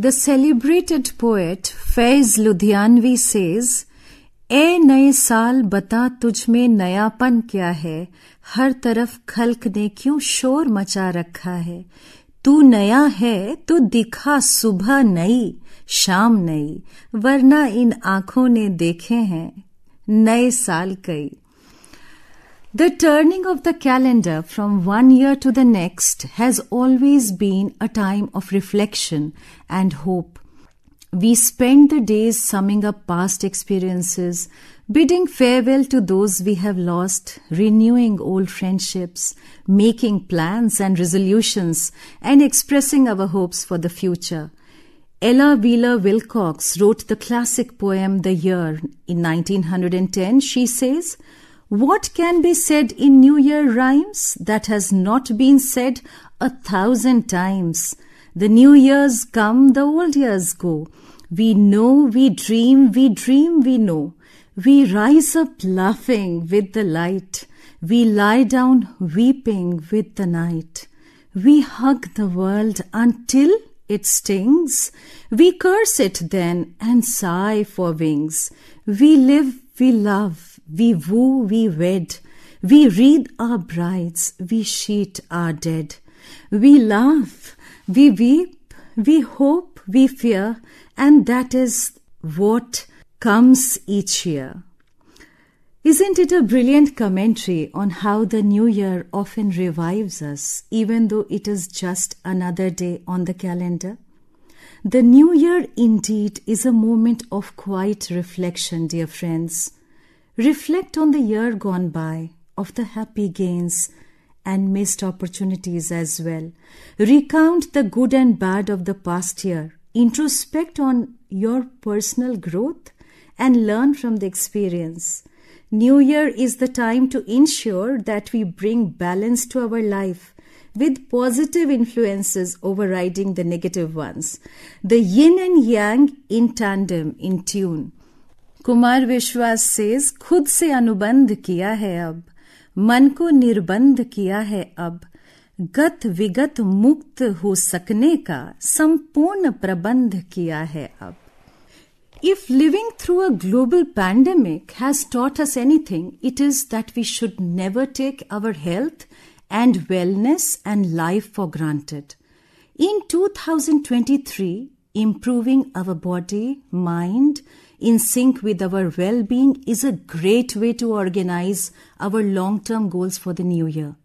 The celebrated poet Faiz Ludhianvi says, ए नए साल बता तुझ में नयापन क्या है? हर तरफ़ खल्क ने क्यों शोर मचा रखा है? तू नया है तो दिखा सुबह नई शाम नई वरना इन आँखों ने देखे हैं नए साल कई। The turning of the calendar from one year to the next has always been a time of reflection and hope. We spend the days summing up past experiences, bidding farewell to those we have lost, renewing old friendships, making plans and resolutions, and expressing our hopes for the future. Ella Wheeler Wilcox wrote the classic poem The Year in 1910. She says, what can be said in New Year rhymes that has not been said a thousand times? The new years come, the old years go. We know, we dream, we dream, we know. We rise up laughing with the light. We lie down weeping with the night. We hug the world until it stings. We curse it then and sigh for wings. We live, we love, we woo, we wed. We read our brides, we sheet our dead. We laugh, we weep, we hope, we fear, and that is what comes each year. Isn't it a brilliant commentary on how the new year often revives us, even though it is just another day on the calendar? The new year indeed is a moment of quiet reflection, dear friends. Reflect on the year gone by, of the happy gains and missed opportunities as well. Recount the good and bad of the past year. Introspect on your personal growth and learn from the experience. New Year is the time to ensure that we bring balance to our life with positive influences overriding the negative ones. The yin and yang in tandem, in tune. Kumar विश्वास says खुद से अनुबंध किया है अब। मन को निर्बंध किया है अब। गत विगत मुक्त हो सकने का संपूर्ण प्रबंध किया है अब। If living through a global pandemic has taught us anything it is that we should never take our health and wellness and life for granted in 2023 improving our body mind in sync with our well being is a great way to organize our long term goals for the new year.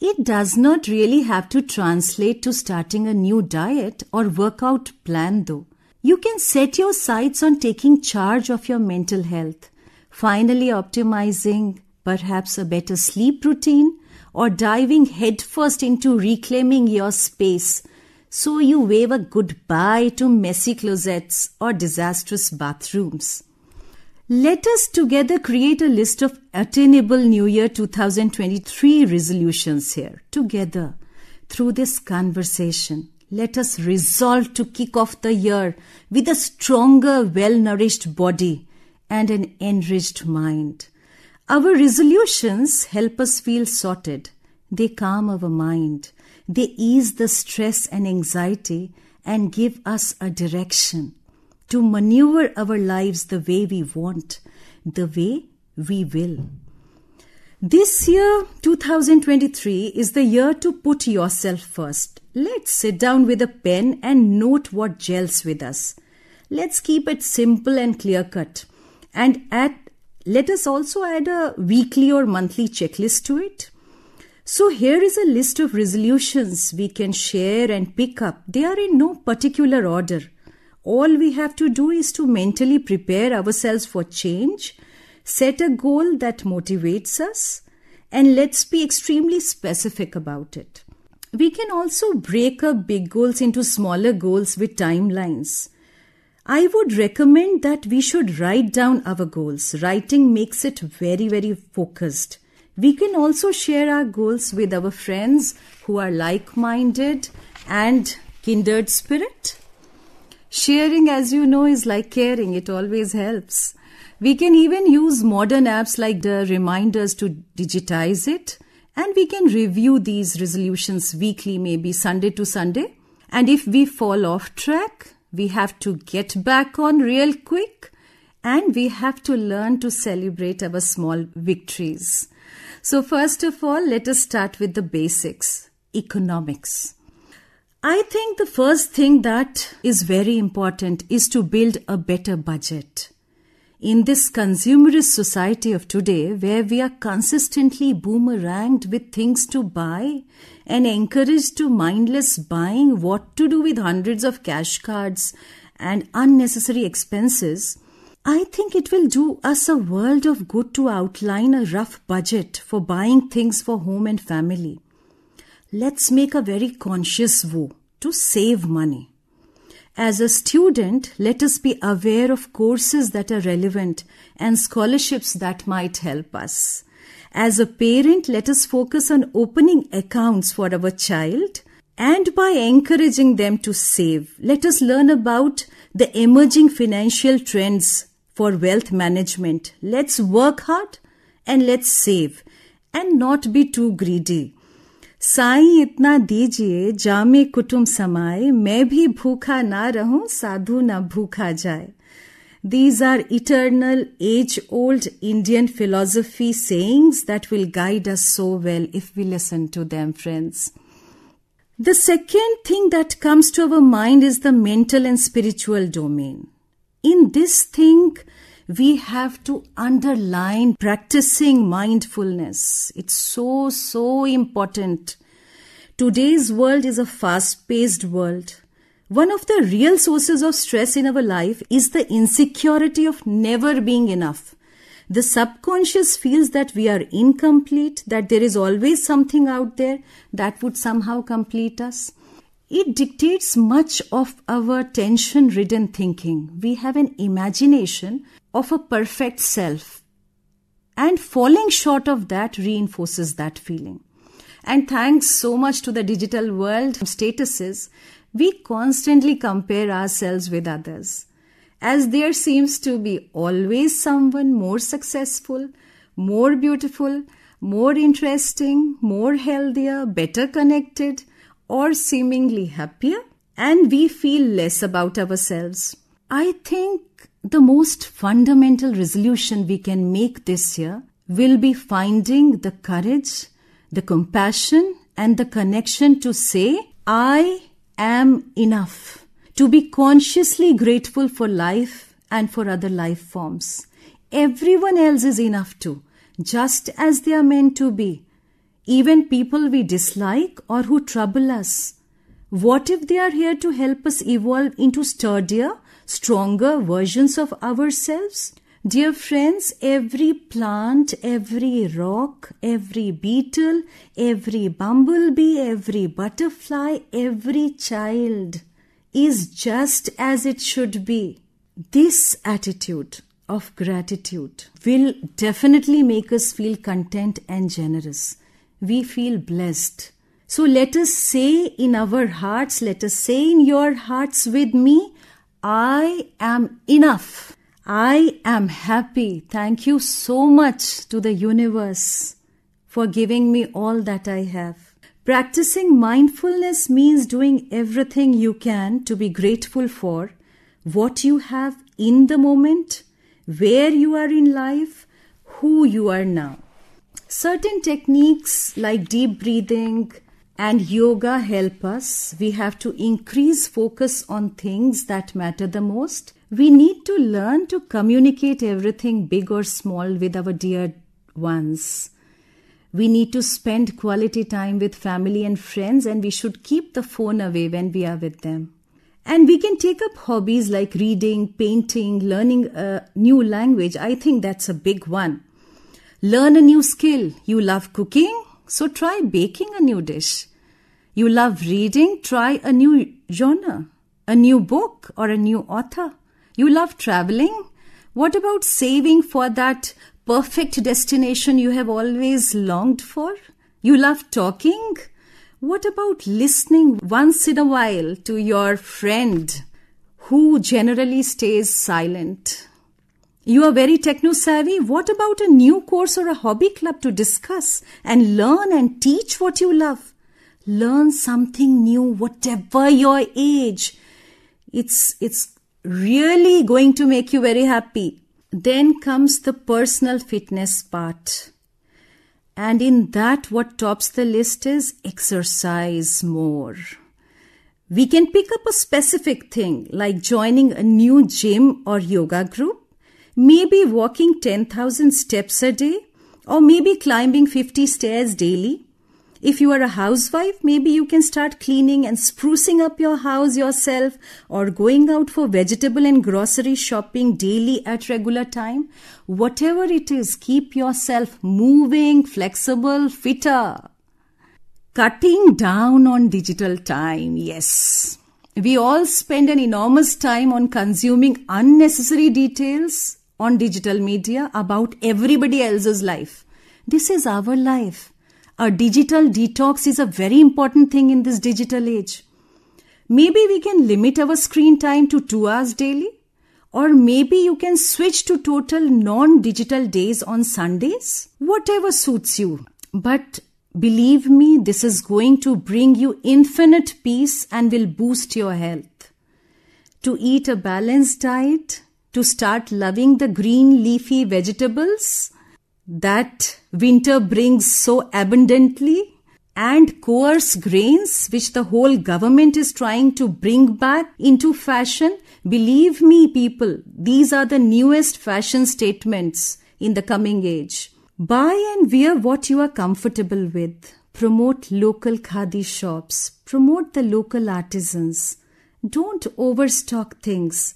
It does not really have to translate to starting a new diet or workout plan, though. You can set your sights on taking charge of your mental health, finally optimizing perhaps a better sleep routine, or diving headfirst into reclaiming your space so you wave a goodbye to messy closets or disastrous bathrooms. Let us together create a list of attainable New Year 2023 resolutions here, together, through this conversation. Let us resolve to kick off the year with a stronger, well nourished body and an enriched mind. Our resolutions help us feel sorted. They calm our mind. They ease the stress and anxiety and give us a direction to maneuver our lives the way we want, the way we will. This year, 2023, is the year to put yourself first. Let's sit down with a pen and note what gels with us. Let's keep it simple and clear cut. And add, let us also add a weekly or monthly checklist to it. So, here is a list of resolutions we can share and pick up. They are in no particular order. All we have to do is to mentally prepare ourselves for change, set a goal that motivates us, and let's be extremely specific about it. We can also break up big goals into smaller goals with timelines. I would recommend that we should write down our goals. Writing makes it very, very focused. We can also share our goals with our friends who are like minded and kindred spirit. Sharing, as you know, is like caring, it always helps. We can even use modern apps like the reminders to digitize it, and we can review these resolutions weekly, maybe Sunday to Sunday. And if we fall off track, We have to get back on real quick and we have to learn to celebrate our small victories. So, first of all, let us start with the basics economics. I think the first thing that is very important is to build a better budget. In this consumerist society of today, where we are consistently boomeranged with things to buy and encouraged to mindless buying, what to do with hundreds of cash cards and unnecessary expenses, I think it will do us a world of good to outline a rough budget for buying things for home and family. Let's make a very conscious vow to save money. As a student, let us be aware of courses that are relevant and scholarships that might help us. As a parent, let us focus on opening accounts for our child and by encouraging them to save. Let us learn about the emerging financial trends for wealth management. Let's work hard and let's save and not be too greedy. Sai इतना दीजिए जामे कुटुम समाए मैं भी भूखा ना रहूं साधु ना भूखा जाए These are eternal, age old Indian philosophy sayings that will guide us so well if we listen to them, friends. The second thing that comes to our mind is the mental and spiritual domain in this thing, we have to underline practicing mindfulness. It's so, so important. Today's world is a fast paced world. One of the real sources of stress in our life is the insecurity of never being enough. The subconscious feels that we are incomplete, that there is always something out there that would somehow complete us. It dictates much of our tension ridden thinking. We have an imagination of a perfect self, and falling short of that reinforces that feeling. And thanks so much to the digital world statuses, we constantly compare ourselves with others. As there seems to be always someone more successful, more beautiful, more interesting, more healthier, better connected, or seemingly happier, and we feel less about ourselves. I think the most fundamental resolution we can make this year will be finding the courage, the compassion, and the connection to say, I am enough. To be consciously grateful for life and for other life forms. Everyone else is enough too, just as they are meant to be even people we dislike or who trouble us. What if they are here to help us evolve into sturdier, stronger versions of ourselves? Dear friends, every plant, every rock, every beetle, every bumblebee, every butterfly, every child is just as it should be. This attitude of gratitude will definitely make us feel content and generous we feel blessed. So let us say in our hearts, let us say in your hearts with me, I am enough. I am happy. Thank you so much to the universe for giving me all that I have. Practicing mindfulness means doing everything you can to be grateful for what you have in the moment, where you are in life, who you are now. Certain techniques like deep breathing and yoga help us. We have to increase focus on things that matter the most. We need to learn to communicate everything big or small with our dear ones. We need to spend quality time with family and friends, and we should keep the phone away when we are with them. And we can take up hobbies like reading, painting, learning a new language. I think that's a big one. Learn a new skill. You love cooking? So try baking a new dish. You love reading? Try a new genre, a new book, or a new author. You love traveling? What about saving for that perfect destination you have always longed for? You love talking? What about listening once in a while to your friend who generally stays silent? You are very techno savvy. What about a new course or a hobby club to discuss and learn and teach what you love? Learn something new, whatever your age. It's, it's really going to make you very happy. Then comes the personal fitness part. And in that, what tops the list is exercise more. We can pick up a specific thing like joining a new gym or yoga group, maybe walking 10,000 steps a day, or maybe climbing 50 stairs daily. If you are a housewife, maybe you can start cleaning and sprucing up your house yourself or going out for vegetable and grocery shopping daily at regular time. Whatever it is, keep yourself moving, flexible, fitter. Cutting down on digital time, yes. We all spend an enormous time on consuming unnecessary details on digital media about everybody else's life. This is our life. A digital detox is a very important thing in this digital age. Maybe we can limit our screen time to two hours daily. Or maybe you can switch to total non digital days on Sundays. Whatever suits you. But believe me, this is going to bring you infinite peace and will boost your health. To eat a balanced diet, to start loving the green leafy vegetables, that winter brings so abundantly and coarse grains which the whole government is trying to bring back into fashion. Believe me, people, these are the newest fashion statements in the coming age. Buy and wear what you are comfortable with. Promote local khadi shops. Promote the local artisans. Don't overstock things.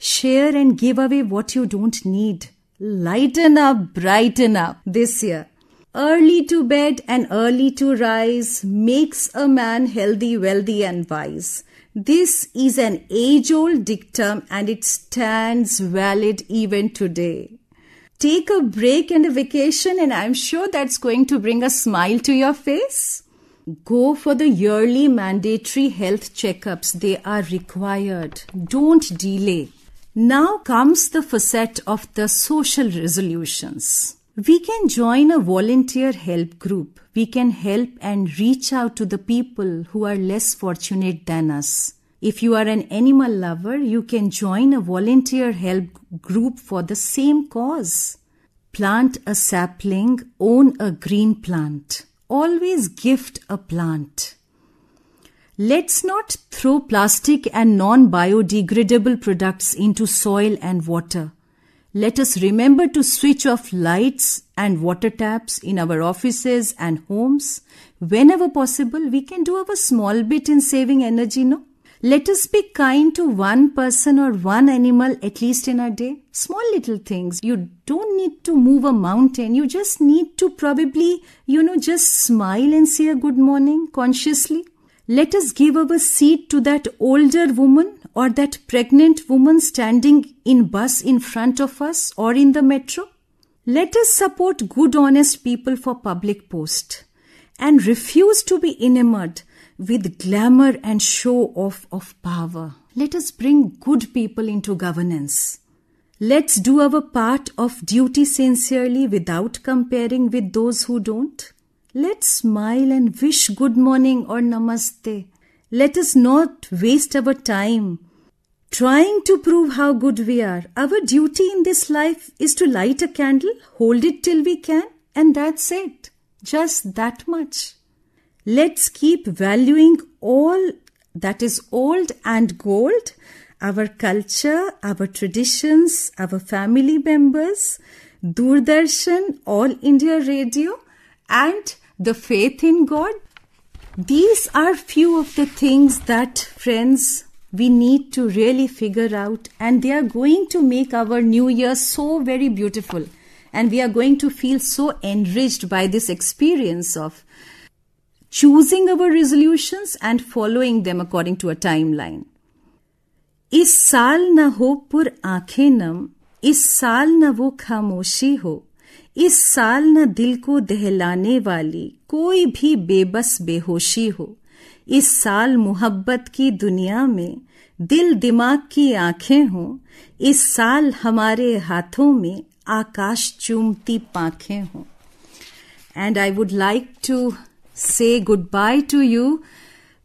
Share and give away what you don't need lighten up, brighten up this year. Early to bed and early to rise makes a man healthy, wealthy, and wise. This is an age old dictum and it stands valid even today. Take a break and a vacation, and I'm sure that's going to bring a smile to your face. Go for the yearly mandatory health checkups, they are required. Don't delay. Now comes the facet of the social resolutions. We can join a volunteer help group. We can help and reach out to the people who are less fortunate than us. If you are an animal lover, you can join a volunteer help group for the same cause. Plant a sapling, own a green plant. Always gift a plant. Let's not throw plastic and non biodegradable products into soil and water. Let us remember to switch off lights and water taps in our offices and homes. Whenever possible, we can do our small bit in saving energy, no? Let us be kind to one person or one animal at least in a day. Small little things. You don't need to move a mountain. You just need to probably, you know, just smile and say a good morning consciously. Let us give our seat to that older woman or that pregnant woman standing in bus in front of us or in the metro. Let us support good honest people for public post and refuse to be enamored with glamour and show off of power. Let us bring good people into governance. Let's do our part of duty sincerely without comparing with those who don't. Let's smile and wish good morning or namaste. Let us not waste our time trying to prove how good we are. Our duty in this life is to light a candle, hold it till we can, and that's it. Just that much. Let's keep valuing all that is old and gold our culture, our traditions, our family members, Doordarshan, All India Radio, and the faith in God. These are few of the things that, friends, we need to really figure out, and they are going to make our new year so very beautiful. And we are going to feel so enriched by this experience of choosing our resolutions and following them according to a timeline. इस साल न हो पुर आंखें नम इस साल न वो खामोशी हो इस साल न दिल को दहलाने वाली कोई भी बेबस बेहोशी हो। इस साल मोहब्बत की दुनिया में दिल दिमाग की आँखें हों। इस साल हमारे हाथों में आकाश चूमती पाखें हों। And I would like to say goodbye to you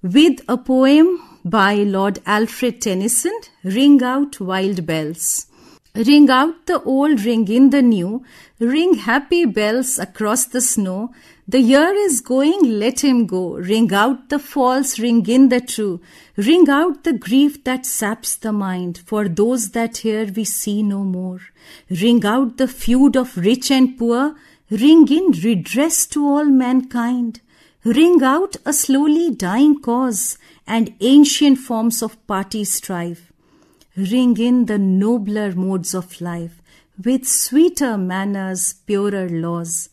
with a poem by Lord Alfred Tennyson, Ring Out Wild Bells. Ring out the old, ring in the new, ring happy bells across the snow. The year is going, let him go. Ring out the false, ring in the true. Ring out the grief that saps the mind. For those that here we see no more. Ring out the feud of rich and poor. Ring in redress to all mankind. Ring out a slowly dying cause and ancient forms of party strife. Ring in the nobler modes of life with sweeter manners, purer laws.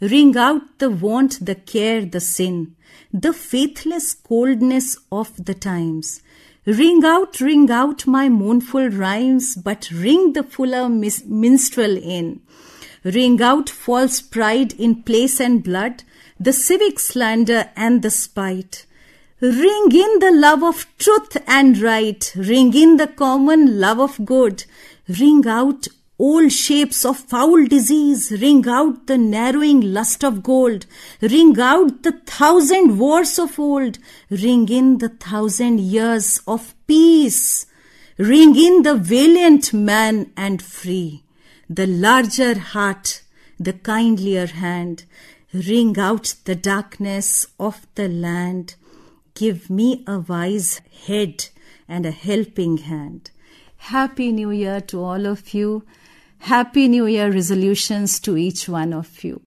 Ring out the want, the care, the sin, the faithless coldness of the times. Ring out, ring out my mournful rhymes, but ring the fuller mis- minstrel in. Ring out false pride in place and blood, the civic slander and the spite. Ring in the love of truth and right. Ring in the common love of good. Ring out old shapes of foul disease. Ring out the narrowing lust of gold. Ring out the thousand wars of old. Ring in the thousand years of peace. Ring in the valiant man and free. The larger heart, the kindlier hand. Ring out the darkness of the land Give me a wise head and a helping hand. Happy New Year to all of you. Happy New Year resolutions to each one of you.